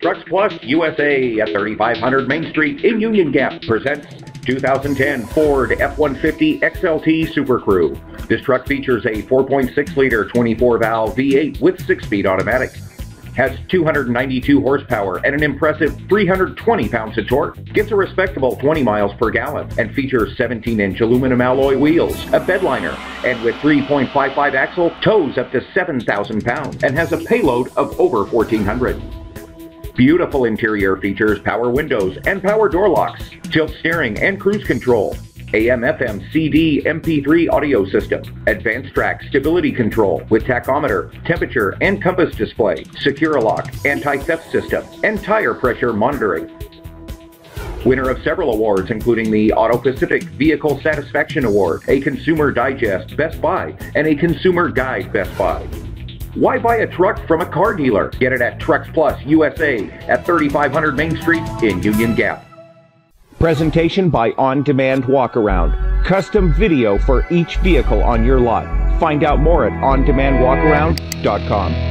Trucks Plus USA at 3500 Main Street in Union Gap presents 2010 Ford F-150 XLT Super Crew. This truck features a 4.6 liter 24 valve V8 with 6 speed automatic has 292 horsepower and an impressive 320 pounds of torque, gets a respectable 20 miles per gallon, and features 17-inch aluminum alloy wheels, a bed liner, and with 3.55 axle, tows up to 7,000 pounds and has a payload of over 1,400. Beautiful interior features power windows and power door locks, tilt steering and cruise control, AM FM CD MP3 audio system, AdvanceTrac stability control with tachometer, temperature and compass display, SecuriLock, anti-theft system, and tire pressure monitoring. Winner of several awards, including the AutoPacific Vehicle Satisfaction Award, a Consumer Digest Best Buy, and a Consumer Guide Best Buy. Why buy a truck from a car dealer? Get it at Trucks Plus USA at 3500 Main Street in Union Gap. Presentation by On Demand Walkaround. Custom video for each vehicle on your lot. Find out more at ondemandwalkaround.com.